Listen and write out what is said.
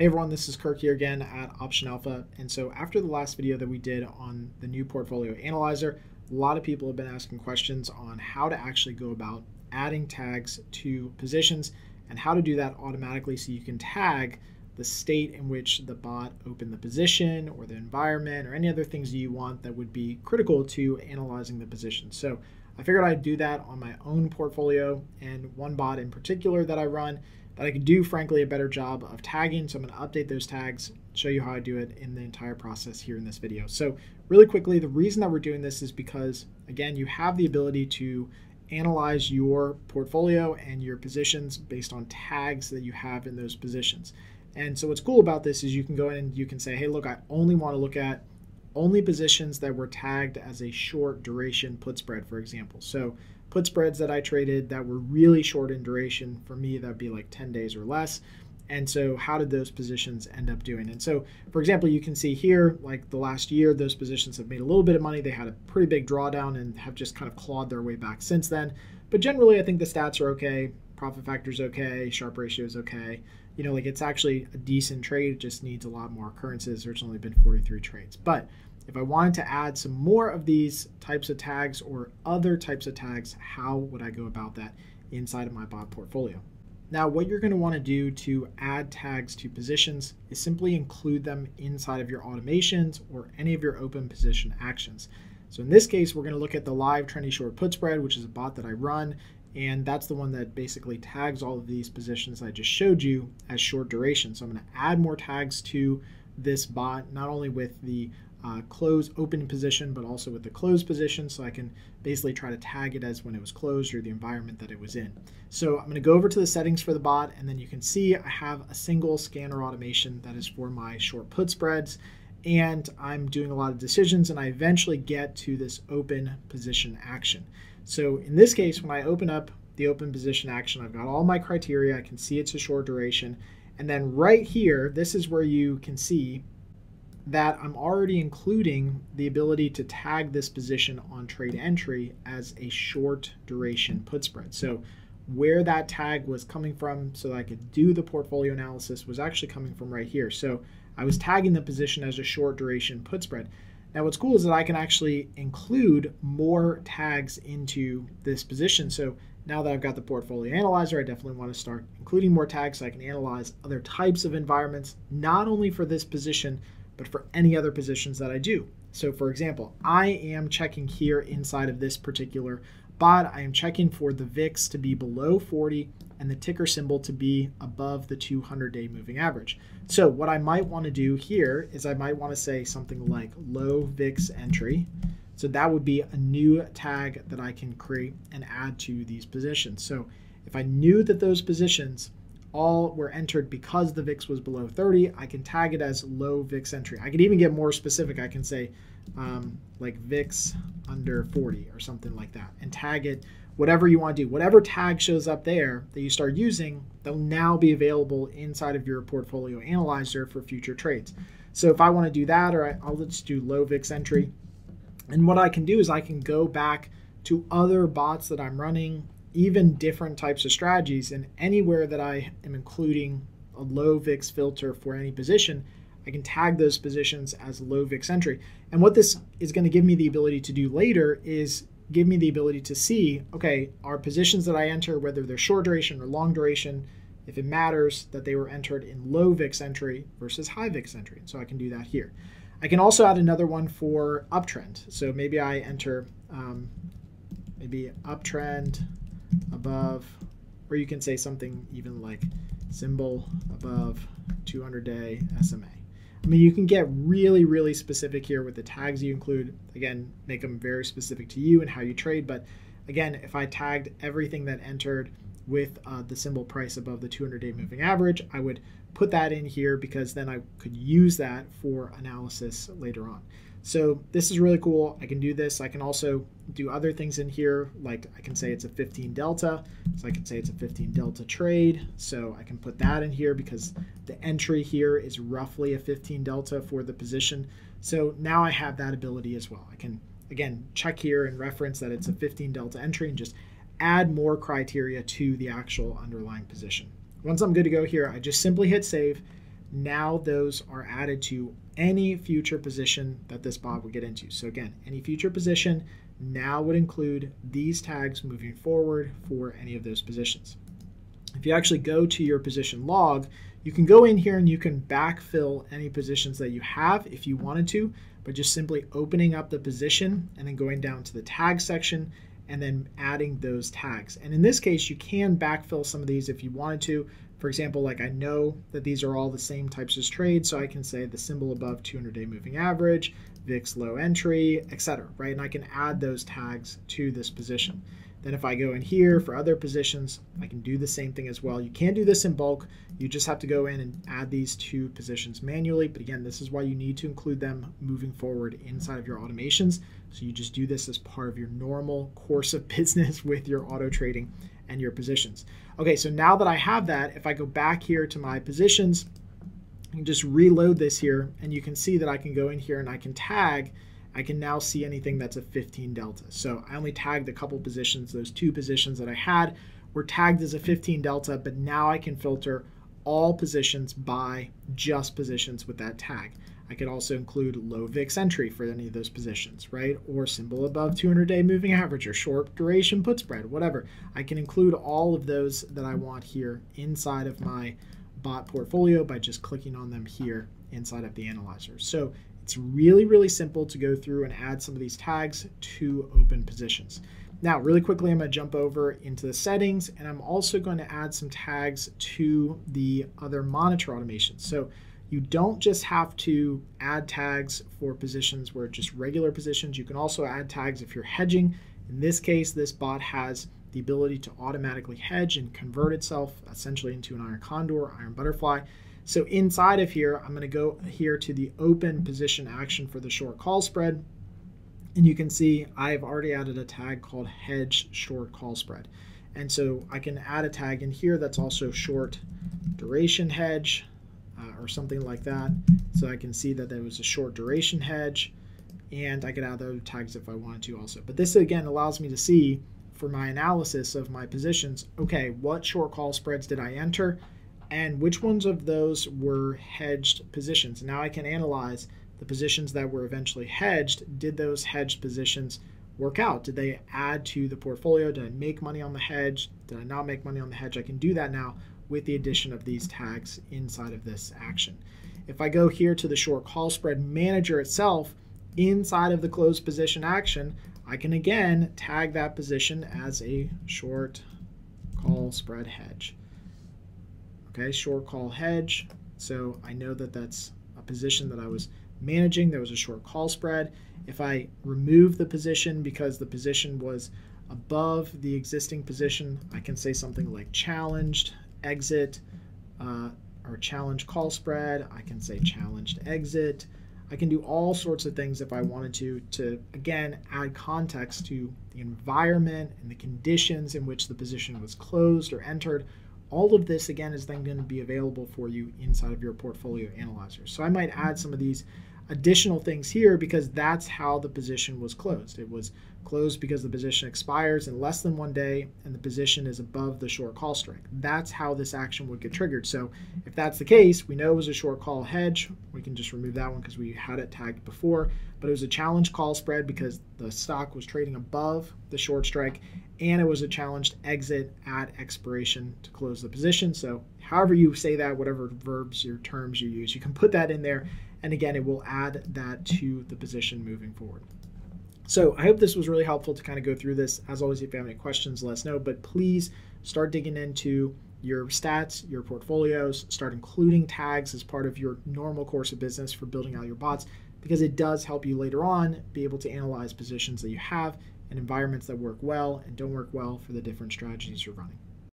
Hey everyone, this is Kirk here again at Option Alpha. And so after the last video that we did on the new portfolio analyzer, a lot of people have been asking questions on how to actually go about adding tags to positions and how to do that automatically so you can tag the state in which the bot opened the position or the environment or any other things you want that would be critical to analyzing the position. So I figured I'd do that on my own portfolio and one bot in particular that I run that I could do, frankly, a better job of tagging. So I'm going to update those tags, show you how I do it in the entire process here in this video. So really quickly, the reason that we're doing this is because, again, you have the ability to analyze your portfolio and your positions based on tags that you have in those positions. And so what's cool about this is you can go in and you can say, hey, look, I only want to look at only positions that were tagged as a short duration put spread, for example. So put spreads that I traded that were really short in duration. For me, that would be like 10 days or less. And so, how did those positions end up doing? And so, for example, you can see here, like the last year, those positions have made a little bit of money. They had a pretty big drawdown and have just kind of clawed their way back since then. But generally, I think the stats are okay. Profit factor is okay. Sharpe ratio is okay. You know, like it's actually a decent trade. It just needs a lot more occurrences. There's only been 43 trades. But if I wanted to add some more of these types of tags or other types of tags, how would I go about that inside of my bot portfolio? Now, what you're going to want to do to add tags to positions is simply include them inside of your automations or any of your open position actions. So in this case, we're going to look at the live trendy short put spread, which is a bot that I run. And that's the one that basically tags all of these positions I just showed you as short duration. So I'm going to add more tags to this bot, not only with the uh, close open position, but also with the closed position. So I can basically try to tag it as when it was closed or the environment that it was in. So I'm going to go over to the settings for the bot, and then you can see I have a single scanner automation that is for my short put spreads. And I'm doing a lot of decisions, and I eventually get to this open position action. So in this case, when I open up the open position action, I've got all my criteria. I can see it's a short duration. And then right here, this is where you can see that I'm already including the ability to tag this position on trade entry as a short duration put spread. So where that tag was coming from so that I could do the portfolio analysis was actually coming from right here. So I was tagging the position as a short duration put spread. Now what's cool is that I can actually include more tags into this position. So now that I've got the portfolio analyzer, I definitely want to start including more tags so I can analyze other types of environments, not only for this position, but for any other positions that I do. So for example, I am checking here inside of this particular bot, I am checking for the VIX to be below 40 and the ticker symbol to be above the 200 day moving average. So what I might want to do here is I might want to say something like low VIX entry. So that would be a new tag that I can create and add to these positions. So if I knew that those positions all were entered because the VIX was below 30, I can tag it as low VIX entry. I could even get more specific. I can say um, like VIX under 40 or something like that and tag it whatever you want to do. Whatever tag shows up there that you start using, they'll now be available inside of your portfolio analyzer for future trades. So if I want to do that, or I, I'll just do low VIX entry. And what I can do is I can go back to other bots that I'm running even different types of strategies. And anywhere that I am including a low VIX filter for any position, I can tag those positions as low VIX entry. And what this is going to give me the ability to do later is give me the ability to see, okay, are positions that I enter, whether they're short duration or long duration, if it matters that they were entered in low VIX entry versus high VIX entry. So I can do that here. I can also add another one for uptrend. So maybe I enter um, maybe uptrend above, or you can say something even like symbol above 200 day SMA. I mean, you can get really, really specific here with the tags you include. Again, make them very specific to you and how you trade. But again, if I tagged everything that entered with uh, the symbol price above the 200 day moving average, I would put that in here because then I could use that for analysis later on. So this is really cool. I can do this. I can also do other things in here, like I can say it's a 15 delta. So I can say it's a 15 delta trade. So I can put that in here because the entry here is roughly a 15 delta for the position. So now I have that ability as well. I can, again, check here and reference that it's a 15 delta entry and just add more criteria to the actual underlying position. Once I'm good to go here, I just simply hit save now those are added to any future position that this bot would get into. So again, any future position now would include these tags moving forward for any of those positions. If you actually go to your position log, you can go in here and you can backfill any positions that you have if you wanted to, but just simply opening up the position and then going down to the tag section and then adding those tags. And in this case, you can backfill some of these if you wanted to. For example, like I know that these are all the same types as trades, so I can say the symbol above 200-day moving average, VIX low entry, etc. Right, and I can add those tags to this position. Then if I go in here for other positions, I can do the same thing as well. You can do this in bulk. You just have to go in and add these two positions manually. But again, this is why you need to include them moving forward inside of your automations. So you just do this as part of your normal course of business with your auto trading and your positions. Okay, so now that I have that, if I go back here to my positions, can just reload this here and you can see that I can go in here and I can tag I can now see anything that's a 15 delta. So I only tagged a couple positions. Those two positions that I had were tagged as a 15 delta, but now I can filter all positions by just positions with that tag. I could also include low VIX entry for any of those positions, right? Or symbol above 200 day moving average or short duration put spread, whatever. I can include all of those that I want here inside of my bot portfolio by just clicking on them here inside of the analyzer. So it's really, really simple to go through and add some of these tags to open positions. Now, really quickly, I'm going to jump over into the settings, and I'm also going to add some tags to the other monitor automations. So you don't just have to add tags for positions where just regular positions. You can also add tags if you're hedging. In this case, this bot has the ability to automatically hedge and convert itself essentially into an iron condor, iron butterfly. So inside of here, I'm going to go here to the open position action for the short call spread. And you can see I've already added a tag called hedge short call spread. And so I can add a tag in here that's also short duration hedge or something like that. So I can see that there was a short duration hedge and I could add other tags if I wanted to also. But this again allows me to see for my analysis of my positions, okay, what short call spreads did I enter? and which ones of those were hedged positions. Now I can analyze the positions that were eventually hedged. Did those hedged positions work out? Did they add to the portfolio? Did I make money on the hedge? Did I not make money on the hedge? I can do that now with the addition of these tags inside of this action. If I go here to the short call spread manager itself, inside of the closed position action, I can again tag that position as a short call spread hedge. Okay, short call hedge. So I know that that's a position that I was managing. There was a short call spread. If I remove the position because the position was above the existing position, I can say something like challenged, exit, uh, or challenge call spread. I can say challenged exit. I can do all sorts of things if I wanted to, to again add context to the environment and the conditions in which the position was closed or entered, all of this again is then going to be available for you inside of your portfolio analyzer. So I might add some of these additional things here because that's how the position was closed. It was closed because the position expires in less than one day and the position is above the short call strike. That's how this action would get triggered. So if that's the case, we know it was a short call hedge. We can just remove that one because we had it tagged before, but it was a challenge call spread because the stock was trading above the short strike and it was a challenged exit at expiration to close the position. So however you say that, whatever verbs or terms you use, you can put that in there and again, it will add that to the position moving forward. So I hope this was really helpful to kind of go through this. As always, if you have any questions, let us know. But please start digging into your stats, your portfolios, start including tags as part of your normal course of business for building out your bots because it does help you later on be able to analyze positions that you have and environments that work well and don't work well for the different strategies you're running.